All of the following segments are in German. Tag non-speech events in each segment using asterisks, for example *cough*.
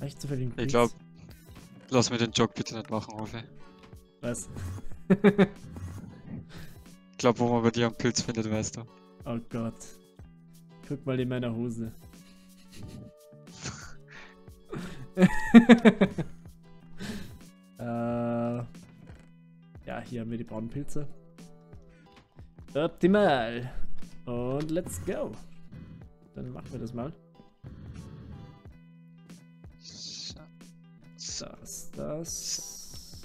Echt zufällig Ich glaube, lass mir den Jog bitte nicht machen, Rolfe. Was? Ich glaube, wo man bei dir einen Pilz findet, weißt du. Oh Gott. Guck mal in meiner Hose. *laughs* äh, ja, hier haben wir die braunen Pilze. Optimal. Und let's go. Dann machen wir das mal. Das, das.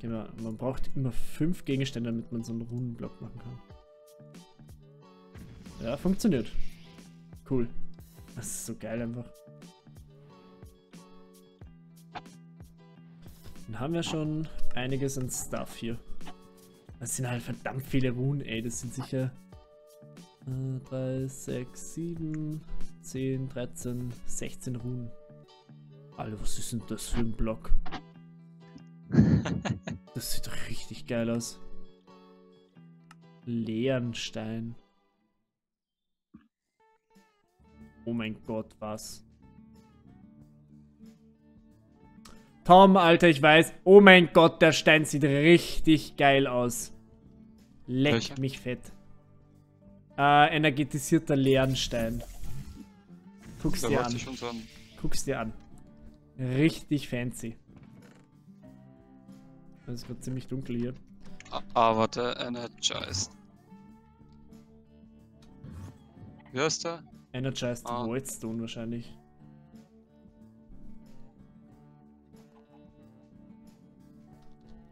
Genau, man braucht immer fünf Gegenstände, damit man so einen Runenblock machen kann. Ja, funktioniert. Cool. Das ist so geil einfach. Dann haben wir schon einiges an Stuff hier. Das sind halt verdammt viele Runen, ey. Das sind sicher 3, 6, 7, 10, 13, 16 Runen. Alter, was ist denn das für ein Block? *laughs* Das sieht richtig geil aus. Leernstein. Oh mein Gott, was? Tom, Alter, ich weiß. Oh mein Gott, der Stein sieht richtig geil aus. Leck Welcher? mich fett. Äh, energetisierter Leernstein. Guck's Da dir an. Guck's dir an. Richtig fancy. Es gerade ziemlich dunkel hier. Ah, ah, warte, Energized. Wie heißt der? Energized Ah. Voidstone wahrscheinlich.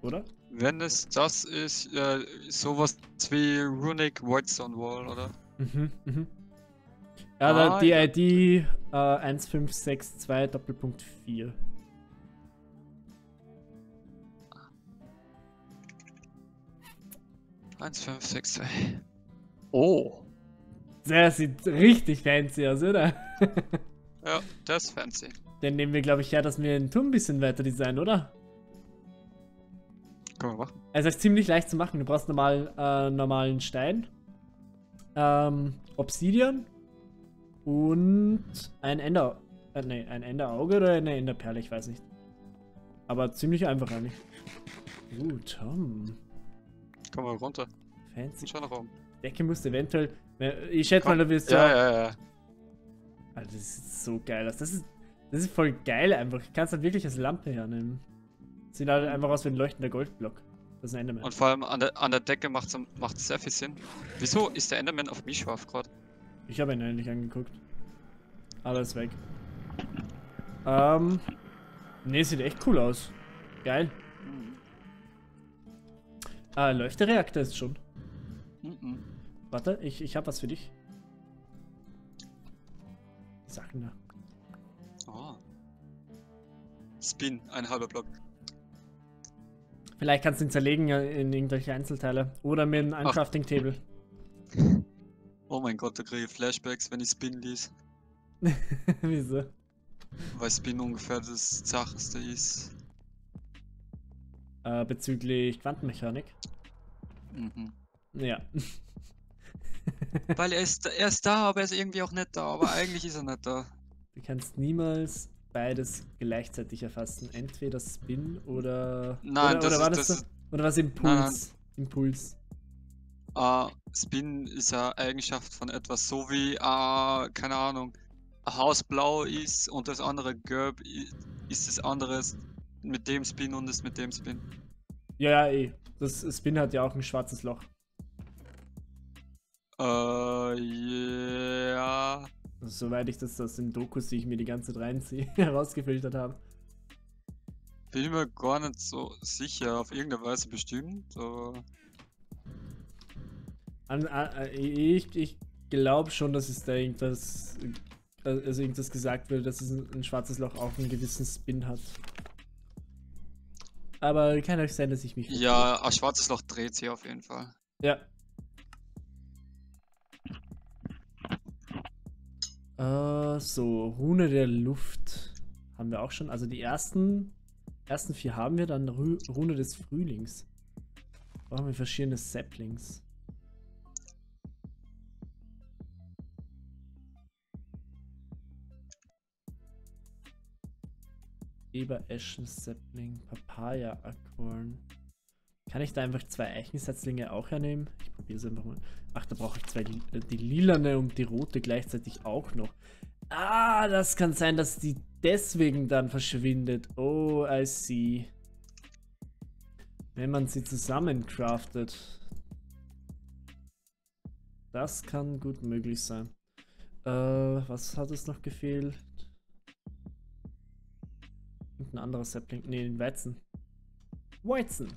Oder? Wenn es das ist, äh, sowas wie Runic Whitestone Wall, oder? Mhm, mhm. Ja, Ah, da, die ja. ID äh, 1562 Doppelpunkt 4. Eins, fünf, sechs, zwei. Oh. Der sieht richtig fancy aus, oder? Ja, das ist fancy. Den nehmen wir, glaube ich, her, dass wir den Turm ein bisschen weiter designen, oder? Können wir machen. Es ist ziemlich leicht zu machen. Du brauchst normal, äh, normalen Stein, ähm, Obsidian und ein Ender, äh, nee, ein Enderauge oder eine Enderperle, ich weiß nicht. Aber ziemlich einfach eigentlich. Uh, Tom. Kommen wir runter. Fancy. Schau nach oben. Decke musst eventuell. äh, Ich schätze mal, Komm. du wirst Ja, ja. ja, ja. Alter, das sieht so geil aus. Das ist, das ist voll geil einfach. Du kannst halt wirklich als Lampe hernehmen. Sieht halt einfach aus wie ein leuchtender Goldblock. Das ist ein Enderman. Und vor allem an der, an der Decke macht es sehr viel Sinn. Wieso ist der Enderman auf mich scharf gerade? Ich habe ihn eigentlich angeguckt. Alles weg. Ähm. Ne, sieht echt cool aus. Geil. Ah, läuft der Reaktor jetzt schon. Mhm. Warte, ich, ich habe was für dich. Sachen da. Oh. Spin, ein halber Block. Vielleicht kannst du ihn zerlegen in irgendwelche Einzelteile. Oder mit einem Ach. Oh mein Gott, da kriege ich Flashbacks, wenn ich Spin lies. *laughs* Wieso? Weil Spin ungefähr das Zacheste ist. Äh, bezüglich Quantenmechanik. Mhm. Ja. Weil er ist, er ist da, aber er ist irgendwie auch nicht da. Aber *laughs* eigentlich ist er nicht da. Du kannst niemals beides gleichzeitig erfassen. Entweder Spin oder. Nein, oder, das oder war ist- das, das ist- Oder was Impuls? Nein, Impuls. Äh, Spin ist eine Eigenschaft von etwas, so wie, äh, keine Ahnung, Haus blau ist und das andere gelb ist das andere mit dem Spin und das mit dem Spin. Ja, ja, eh. Das Spin hat ja auch ein schwarzes Loch. Äh, ja. Also, soweit ich das aus den Dokus, die ich mir die ganze Zeit reinziehe, *laughs* herausgefiltert habe. Bin mir gar nicht so sicher, auf irgendeine Weise bestimmt, aber. An, an, ich ich glaube schon, dass es da irgendwas. äh, Also irgendwas gesagt wird, dass es ein, ein schwarzes Loch auch einen gewissen Spin hat. Aber kann euch sein, dass ich mich. Ja, ein schwarzes Loch dreht sich auf jeden Fall. Ja. Äh, so, Rune der Luft haben wir auch schon. Also die ersten, ersten vier haben wir, dann Ru Rune des Frühlings. Brauchen wir verschiedene Saplings. Eber, Eschen, Sapling, Papaya, Acorn. Kann ich da einfach zwei Eichensetzlinge auch hernehmen? Ich probiere es einfach mal. Ach, da brauche ich zwei, äh, die lilane und die rote gleichzeitig auch noch. Ah, das kann sein, dass die deswegen dann verschwindet. Oh, I see. Wenn man sie zusammen craftet. Das kann gut möglich sein. Äh, was hat es noch gefehlt? Ein anderer Sapling. Ne, den Weizen. Weizen.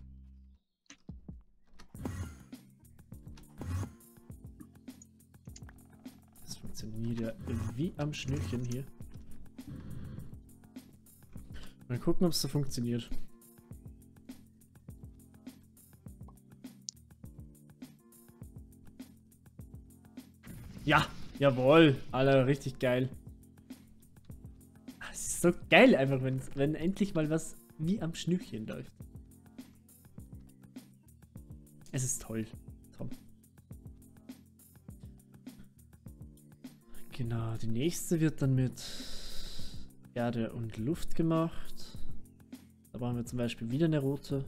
Das funktioniert ja wie am Schnürchen hier. Mal gucken, ob es so funktioniert. Ja, jawohl. Alter, richtig geil. Ist so geil einfach, wenn, wenn endlich mal was wie am Schnürchen läuft. Es ist toll, Tom. Genau, die nächste wird dann mit Erde und Luft gemacht. Da brauchen wir zum Beispiel wieder eine rote.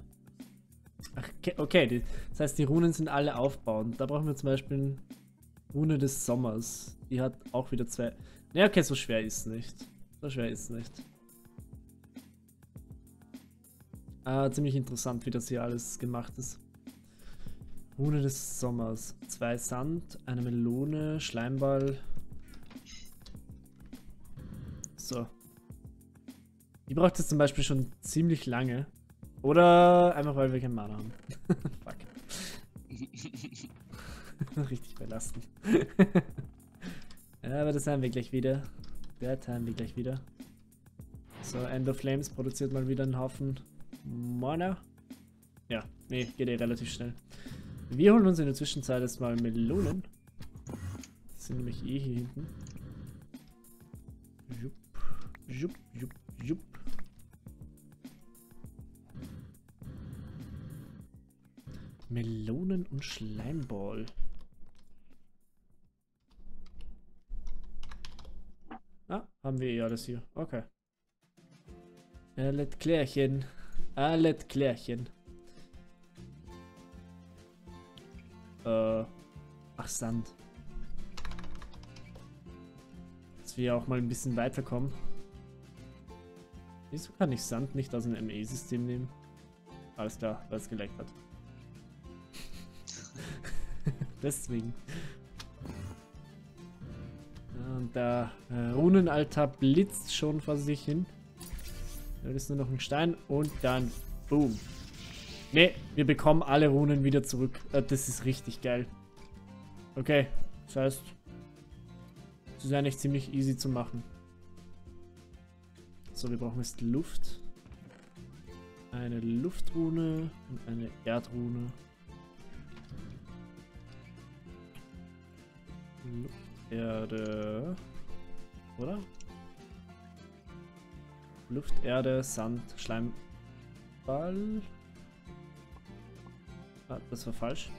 Ach, okay, die, das heißt, die Runen sind alle aufbauend. Da brauchen wir zum Beispiel Rune des Sommers. Die hat auch wieder zwei. Ne, okay, so schwer ist es nicht. So schwer ist es nicht. Ah, ziemlich interessant, wie das hier alles gemacht ist. Rune des Sommers. Zwei Sand, eine Melone, Schleimball. So. Die braucht es zum Beispiel schon ziemlich lange. Oder einfach, weil wir keinen Mana haben. *laughs* Fuck. *laughs* *laughs* Richtig belastend. ja, aber das haben wir gleich wieder. Das haben wir gleich wieder. So, End of Flames produziert mal wieder einen Haufen Mana. Ja, nee, geht eh relativ schnell. Wir holen uns in der Zwischenzeit erstmal Melonen. Die sind nämlich eh hier hinten. Jupp, jupp, jupp, jupp. Melonen und Schleimball. Ah, haben wir eh alles hier. Okay. Alles Klärchen. Alles Klärchen. Äh. Ach, Sand. Dass wir auch mal ein bisschen weiterkommen. Wieso kann ich Sand nicht aus dem ME-System nehmen? Alles klar, weil es geleckt hat. *laughs* Deswegen. Der äh, Runenaltar blitzt schon vor sich hin. Da ist nur noch ein Stein und dann boom. Ne, wir bekommen alle Runen wieder zurück. Äh, das ist richtig geil. Okay, das heißt, es ist eigentlich ziemlich easy zu machen. So, wir brauchen jetzt Luft. Eine Luftrune und eine Erdrune. Luft. Erde. Oder? Luft, Erde, Sand, Schleimball. Ah, das war falsch.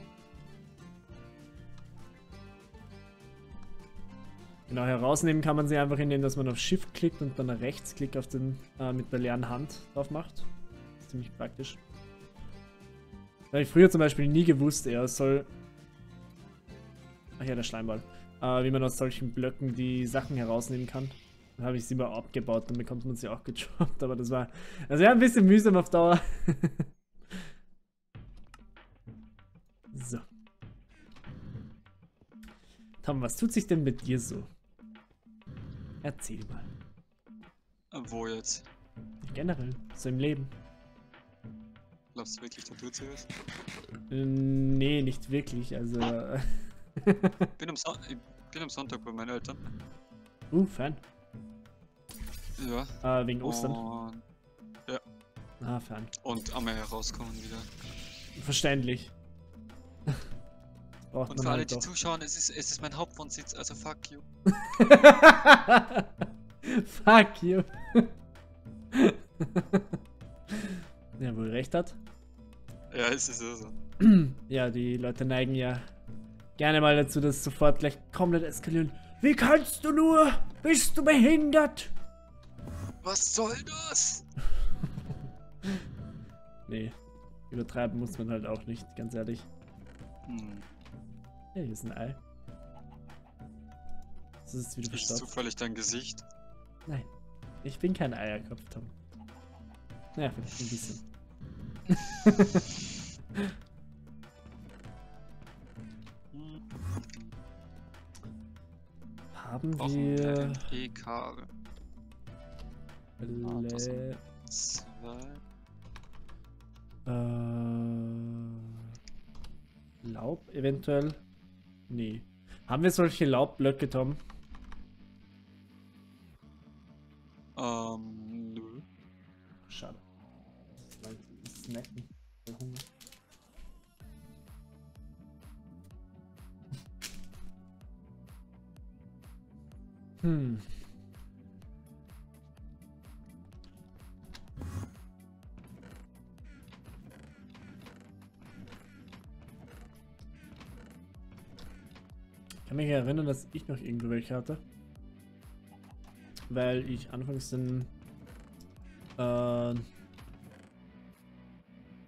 Genau, herausnehmen kann man sie einfach, indem dass man auf Shift klickt und dann Rechtsklick auf den, äh, mit der leeren Hand drauf macht. Ziemlich praktisch. Da habe ich früher zum Beispiel nie gewusst, er soll... Ach ja, der Schleimball äh, wie man aus solchen Blöcken die Sachen herausnehmen kann. Dann habe ich sie mal abgebaut, dann bekommt man sie auch gedroppt, aber das war, also ja, ein bisschen mühsam auf Dauer. *laughs* so. Tom, was tut sich denn mit dir so? Erzähl mal. Wo jetzt? Generell, so im Leben. Glaubst du wirklich, da tut sie was? Äh, nee, nicht wirklich, also... bin am, so ich bin am Sonntag bei meinen Eltern. Uh, Fan. Ja. Äh, wegen Ostern? Und, ja. Ah, Fan. Und einmal herauskommen wieder. Verständlich. Und für alle, halt die zuschauen, es ist, es ist mein Hauptwohnsitz, also fuck you. *laughs* fuck you. *laughs* ja, wohl recht hat. Ja, es ist so. *clears throat* ja, die Leute neigen ja gerne mal dazu, dass sofort gleich komplett eskalieren. Wie kannst du nur? Bist du behindert? Was soll das? *laughs* nee. Übertreiben muss man halt auch nicht, ganz ehrlich. Hm. Ja, hier ist ein Ei. Das ist wieder Ist verstaubt. zufällig dein Gesicht? Nein. Ich bin kein Eierkopf, Tom. Naja, vielleicht ein bisschen. *laughs* Haben wir. E-Kabel. Ah, Zwei. Äh, Laub eventuell? Nee. Haben wir solche Laubblöcke, Tom? Ähm, nö. Schade. Snacken. Hm. Ich kann mich erinnern, dass ich noch irgendwo welche hatte. Weil ich anfangs den äh,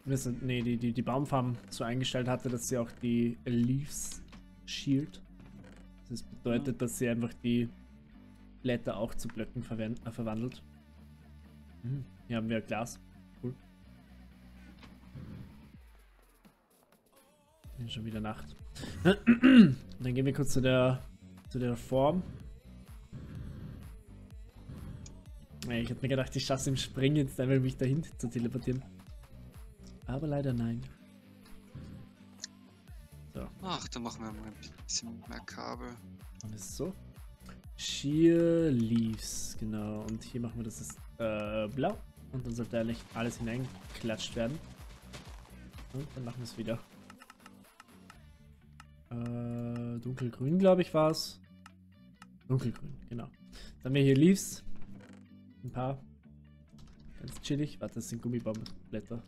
wissen, nee, die, die, die Baumfarm so eingestellt hatte, dass sie auch die Leaves shield. Das bedeutet, dass sie einfach die Blätter auch zu Blöcken äh, verwandelt. Hm, hier haben wir Glas. Cool. Hier ist schon wieder Nacht. *clears throat* Dann gehen wir kurz zu der zu der Form. Ich hätte mir gedacht, ich schaffe im Springen jetzt einfach mich dahin zu teleportieren. Aber leider nein. So, Ach, dann machen wir mal ein bisschen mehr Kabel. dann ist es so. Sheer Leaves, genau. Und hier machen wir das ist, äh, blau. Und dann sollte eigentlich alles hineingeklatscht werden. Und dann machen wir es wieder. Äh, dunkelgrün, glaube ich, war es. Dunkelgrün, genau. Dann haben wir hier Leaves. Ein paar. Ganz chillig. Warte, das sind Gummibaumblätter.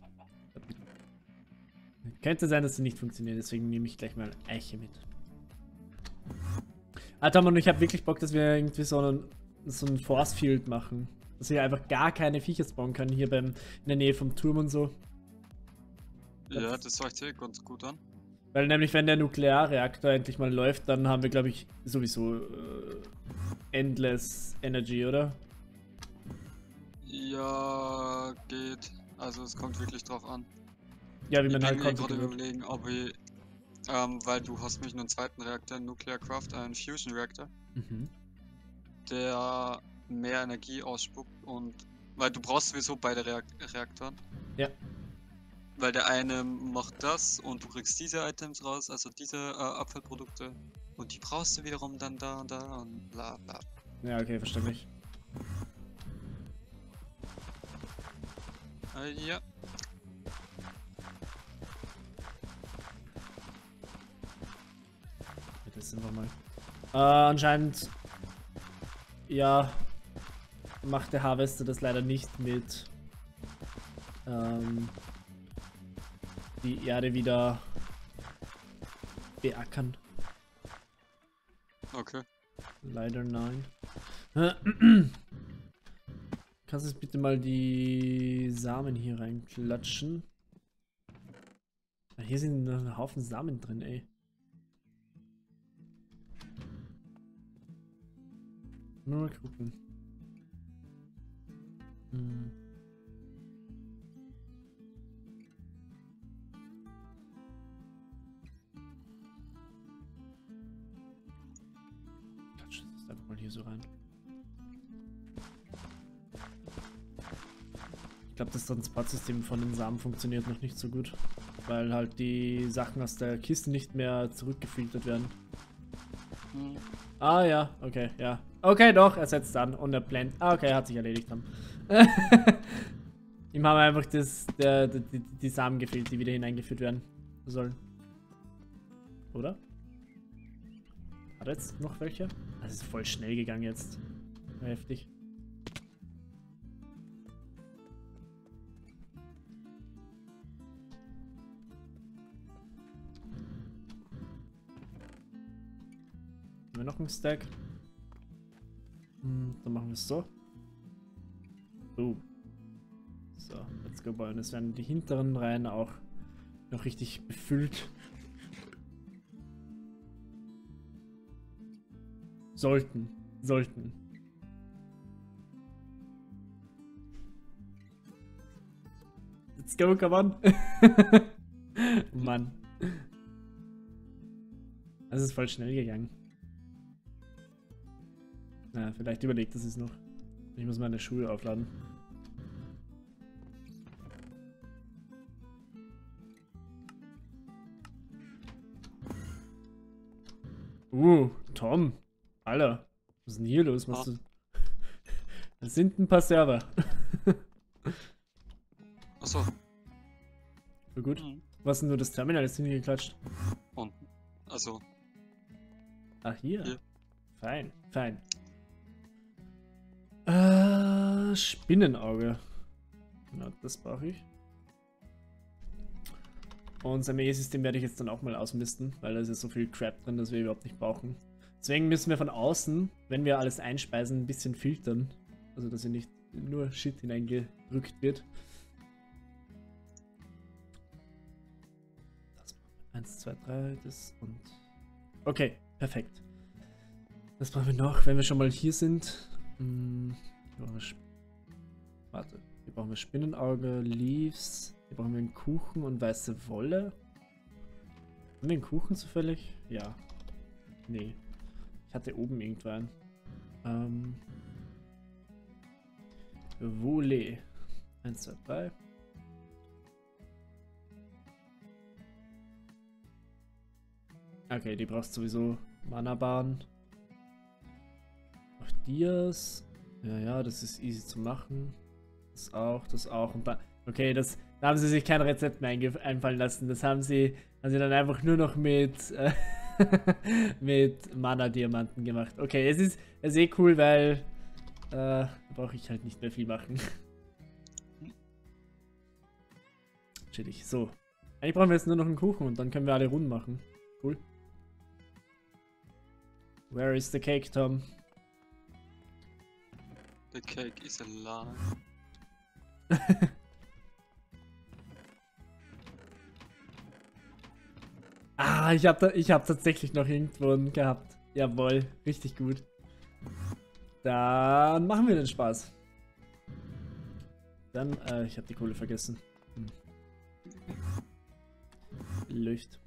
Könnte sein, dass sie nicht funktionieren, deswegen nehme ich gleich mal Eiche mit. Alter, Mann, ich habe wirklich Bock, dass wir irgendwie so einen, so einen Force Field machen. Dass wir einfach gar keine Viecher spawnen können, hier beim, in der Nähe vom Turm und so. Ja, das hört sich ganz gut an. Weil nämlich, wenn der Nuklearreaktor endlich mal läuft, dann haben wir, glaube ich, sowieso äh, endless Energy, oder? Ja, geht. Also es kommt wirklich drauf an. Ja, wie Ich man bin halt mir gerade konfiguriert. überlegen, ob ich, ähm, weil du hast mich einen zweiten Reaktor, einen Nuclear Craft, einen Fusion Reactor, Mhm. der mehr Energie ausspuckt und weil du brauchst sowieso beide Reak Reaktoren. Ja. Weil der eine macht das und du kriegst diese Items raus, also diese äh, Abfallprodukte und die brauchst du wiederum dann da und da und bla bla. Ja, okay, verständlich. Äh, ja, Sind wir mal. Äh, anscheinend. Ja. Macht der Harvester das leider nicht mit. Ähm, die Erde wieder beackern. okay. Leider nein. Kannst du jetzt bitte mal die Samen hier reinklatschen? Ah, Hier sind noch ein Haufen Samen drin, ey. Nur mal gucken. Hm. Klatsch das einfach mal hier so rein. Ich glaube, das Transportsystem von den Samen funktioniert noch nicht so gut, weil halt die Sachen aus der Kiste nicht mehr zurückgefiltert werden. Hm. Ah ja, okay, ja. Okay, doch, er setzt an und er blendet. Ah, okay, hat sich erledigt dann. *laughs* Ihm haben einfach das, der, der, die, die Samen gefehlt, die wieder hineingeführt werden sollen. Oder? Hat er jetzt noch welche? Das ist voll schnell gegangen jetzt. Heftig. Haben wir noch einen Stack? Hm, dann machen wir es so. Boom. So, let's go bauen. Es werden die hinteren Reihen auch noch richtig befüllt. Sollten. Sollten. Let's go, come on. *laughs* Mann. Das ist voll schnell gegangen. Na, vielleicht überlegt das es noch. Ich muss meine Schuhe aufladen. Uh, Tom. Alter, was ist denn hier los? Was, du... *laughs* das sind ein paar Server. *laughs* Achso. Voll gut. Mhm. Was ist denn nur das Terminal ist hingeklatscht? Unten. Also. Ach, hier. hier. Fein, fein. Äh, Spinnenauge. Na, das brauche ich. Und unser Armee-System werde ich jetzt dann auch mal ausmisten, weil da ist ja so viel Crap drin, das wir überhaupt nicht brauchen. Deswegen müssen wir von außen, wenn wir alles einspeisen, ein bisschen filtern. Also, dass hier nicht nur Shit hineingedrückt wird. Das 1, 2, 3, das und... Okay, perfekt. Was brauchen wir noch, wenn wir schon mal hier sind? Hm, hier Warte, hier brauchen wir Spinnenauge, Leaves. Hier brauchen wir einen Kuchen und weiße Wolle. Haben wir einen Kuchen zufällig? Ja. Nee. Ich hatte oben irgendwann. Ähm. Wolle. 1, 2, 3. Okay, die brauchst sowieso Mana-Bahn. Dias. Ja, ja, das ist easy zu machen. Das auch, das auch. Und da, okay, das, da haben sie sich kein Rezept mehr einfallen lassen. Das haben sie, haben sie dann einfach nur noch mit, äh, *laughs* mit Mana-Diamanten gemacht. Okay, es ist, es ist eh cool, weil äh, brauche ich halt nicht mehr viel machen. *laughs* Chillig. So. Eigentlich brauchen wir jetzt nur noch einen Kuchen und dann können wir alle Runden machen. Cool. Where is the cake, Tom? The cake is alive. *laughs* ah, ich habe ich hab tatsächlich noch irgendwo einen gehabt. Jawohl, richtig gut. Dann machen wir den Spaß. Dann, äh, ich habe die Kohle vergessen. Hm. Leucht.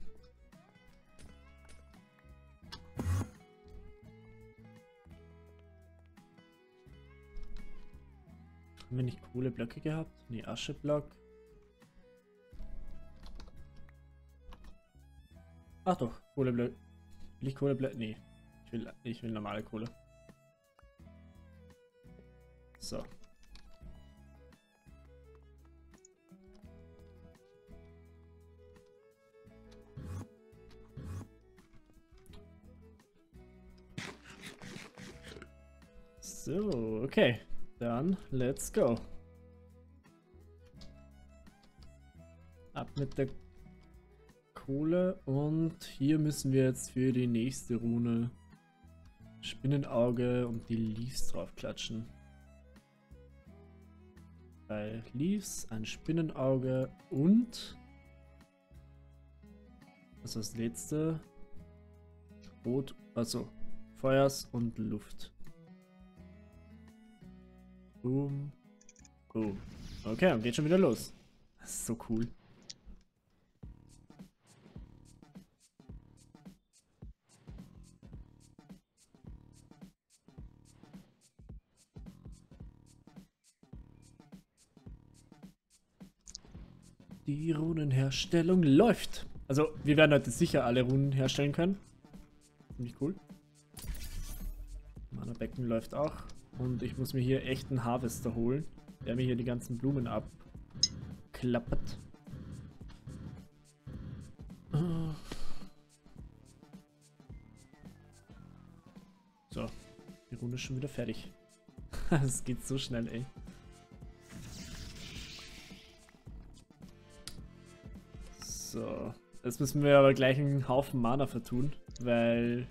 Haben wir nicht coole Blöcke gehabt? Nee, Ascheblock. Ach doch, Kohleblöcke. Ich Kohleblöcke? Nee. Ich will, ich will normale Kohle. So. So, okay. Dann let's go. Ab mit der Kohle und hier müssen wir jetzt für die nächste Rune Spinnenauge und die Leaves drauf klatschen. Bei Leaves ein Spinnenauge und was ist das letzte? Rot, also Feuers und Luft. Boom. Boom. Okay, und geht schon wieder los. Das ist so cool. Die Runenherstellung läuft. Also, wir werden heute sicher alle Runen herstellen können. Ziemlich cool. Mana Becken läuft auch. Und ich muss mir hier echt einen Harvester holen, der mir hier die ganzen Blumen abklappert. So, die Runde ist schon wieder fertig. *laughs* Es geht so schnell, ey. So, jetzt müssen wir aber gleich einen Haufen Mana vertun, weil...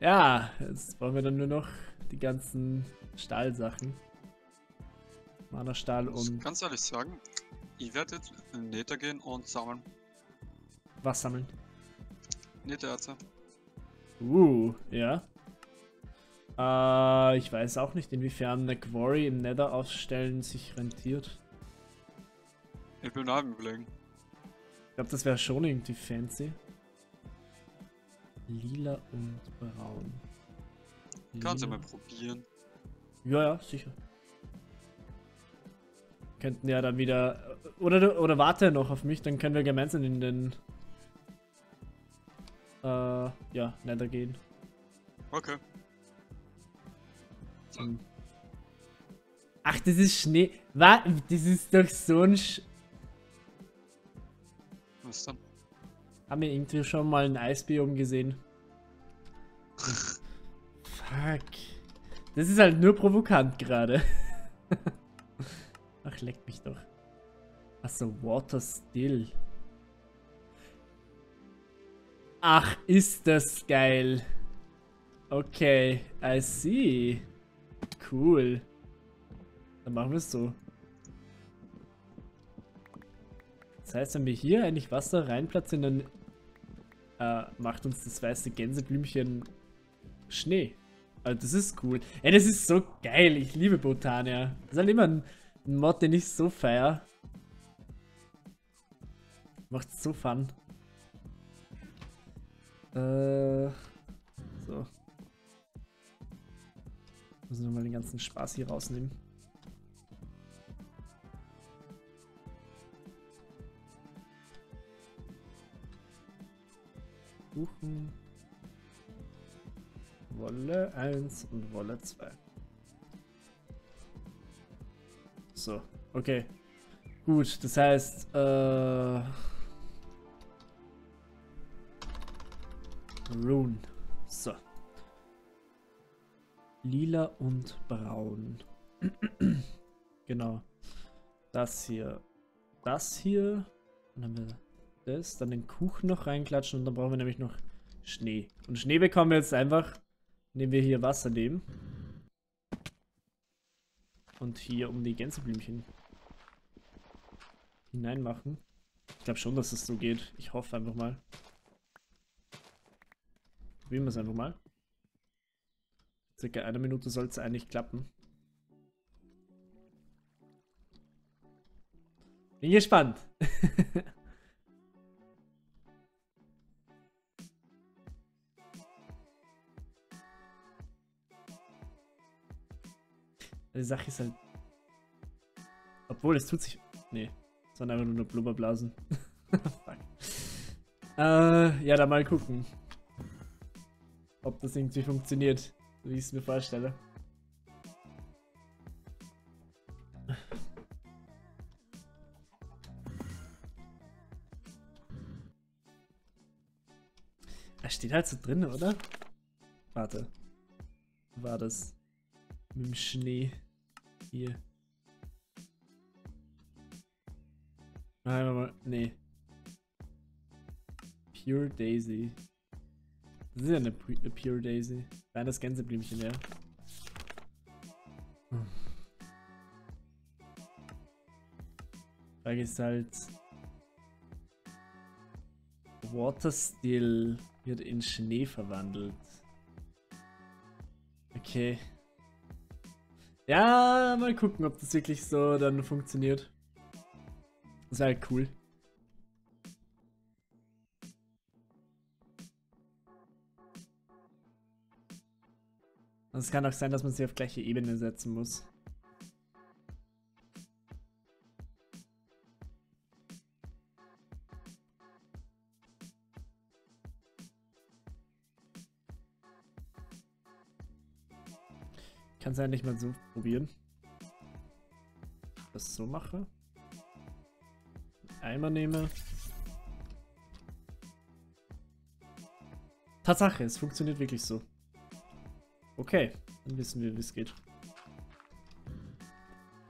Ja, jetzt brauchen wir dann nur noch die ganzen Stahlsachen. Mana-Stahl Ich muss und ganz ehrlich sagen, ich werde jetzt in Nether gehen und sammeln. was sammeln. Nethererze. Uh, ja. Äh, ich weiß auch nicht, inwiefern eine Quarry im Nether aufstellen sich rentiert. Ich bin am überlegen. Ich glaube, das wäre schon irgendwie fancy. Lila und braun. Kannst du Lila. mal probieren. Ja, ja, sicher. Könnten ja dann wieder. Oder, oder warte noch auf mich, dann können wir gemeinsam in den. Äh, ja, Nether gehen. Okay. Hm. Ach, das ist Schnee. Was? Das ist doch so ein. Sch Was dann? Haben wir irgendwie schon mal ein Eisbiom gesehen? *laughs* Fuck. Das ist halt nur provokant gerade. *laughs* Ach, leck mich doch. Achso, Water Still. Ach, ist das geil. Okay, I see. Cool. Dann machen wir es so. Das heißt, wenn wir hier eigentlich Wasser reinplatzieren, dann äh, macht uns das weiße Gänseblümchen Schnee. Also das ist cool. Ey, das ist so geil. Ich liebe Botania. Das ist halt immer ein, Mod, den ich so feier. Macht so fun. Äh, so. Muss ich nochmal den ganzen Spaß hier rausnehmen. Kuchen. Wolle 1 und Wolle 2. So, okay. Gut, das heißt, äh. Rune. So. Lila und braun. *clears throat* genau. Das hier. Das hier. Dann haben wir das. Dann den Kuchen noch reinklatschen und dann brauchen wir nämlich noch Schnee. Und Schnee bekommen wir jetzt einfach, indem wir hier Wasser nehmen. Und hier um die Gänseblümchen hineinmachen. Ich glaube schon, dass es so geht. Ich hoffe einfach mal. Probieren wir es einfach mal. Circa eine Minute soll es eigentlich klappen. Bin gespannt. *laughs* Die Sache ist halt. Obwohl, es tut sich. Nee. Sondern einfach nur Blubberblasen. *laughs* Fuck. Äh, ja, dann mal gucken. Ob das irgendwie funktioniert, wie ich es mir vorstelle. Er steht halt so drin, oder? Warte. War das mit dem Schnee hier? Nein, mal. Nee. Pure Daisy. Das ist ja eine, eine Pure Daisy. Nein, das Gänseblümchen, ja. Hm. Frage ist halt. Water Still wird in Schnee verwandelt. Okay. Ja, mal gucken, ob das wirklich so dann funktioniert. Das wäre halt cool. Es kann auch sein, dass man sie auf gleiche Ebene setzen muss. Kann sein, nicht mal so probieren. Das so mache. Eimer nehme. Tatsache, es funktioniert wirklich so. Okay, dann wissen wir, wie es geht.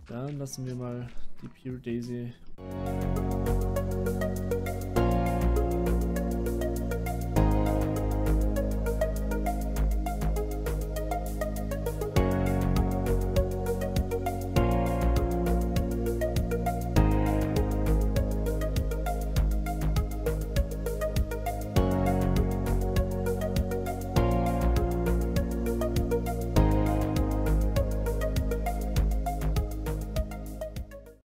Dann lassen wir mal die Pure Daisy